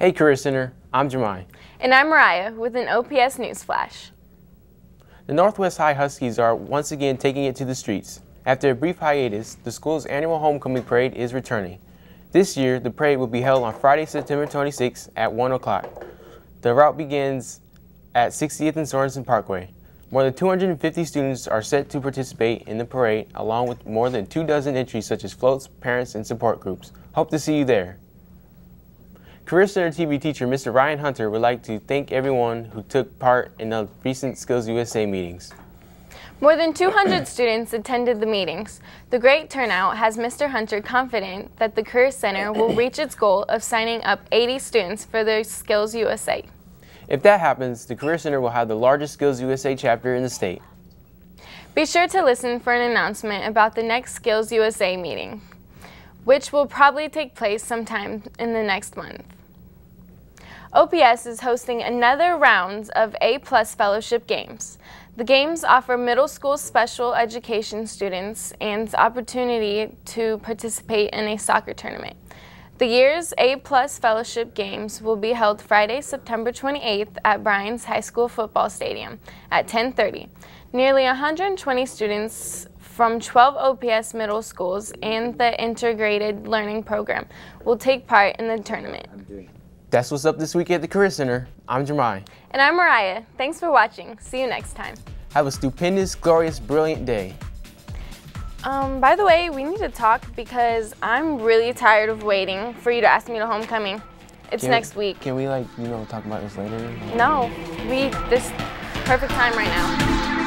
Hey Career Center, I'm Jamei. And I'm Mariah with an OPS News Flash. The Northwest High Huskies are once again taking it to the streets. After a brief hiatus, the school's annual homecoming parade is returning. This year, the parade will be held on Friday, September 26 at 1 o'clock. The route begins at 60th and Sorensen Parkway. More than 250 students are set to participate in the parade, along with more than two dozen entries such as floats, parents, and support groups. Hope to see you there. Career Center TV teacher Mr. Ryan Hunter would like to thank everyone who took part in the recent Skills USA meetings. More than 200 students attended the meetings. The great turnout has Mr. Hunter confident that the Career Center will reach its goal of signing up 80 students for the Skills USA. If that happens, the Career Center will have the largest Skills USA chapter in the state. Be sure to listen for an announcement about the next Skills USA meeting, which will probably take place sometime in the next month. OPS is hosting another round of A Plus Fellowship Games. The games offer middle school special education students an opportunity to participate in a soccer tournament. The year's A Plus Fellowship Games will be held Friday, September 28th at Bryan's High School Football Stadium at 10:30. Nearly 120 students from 12 OPS middle schools and the Integrated Learning Program will take part in the tournament. That's what's up this week at the Career Center. I'm Jeremiah. And I'm Mariah. Thanks for watching. See you next time. Have a stupendous, glorious, brilliant day. Um, by the way, we need to talk because I'm really tired of waiting for you to ask me to homecoming. It's Can- next week. Can we like, you know, talk about this later? No, we this perfect time right now.